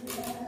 Yeah.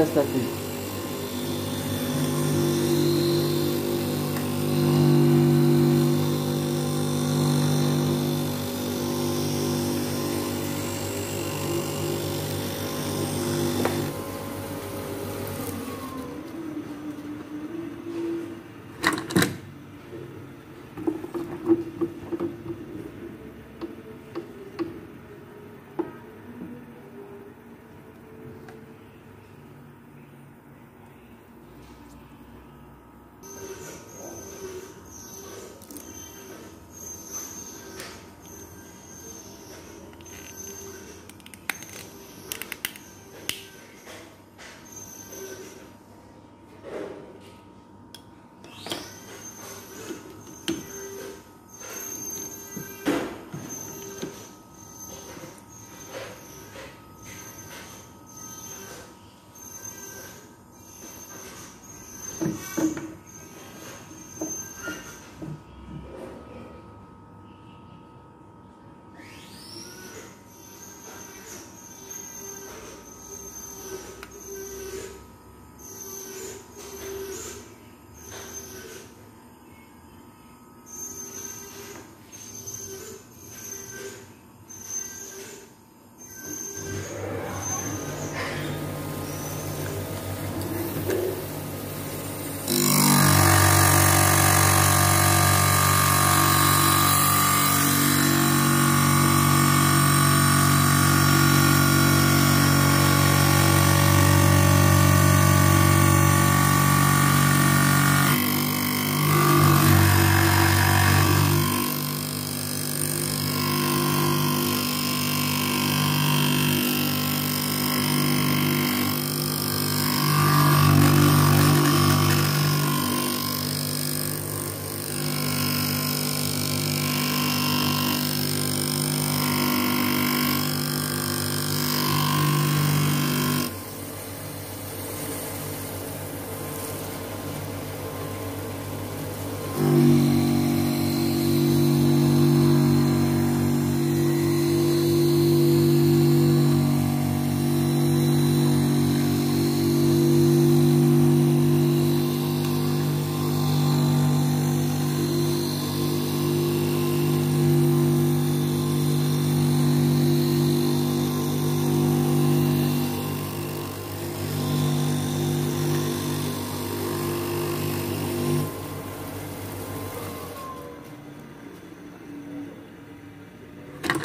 Hasta aquí.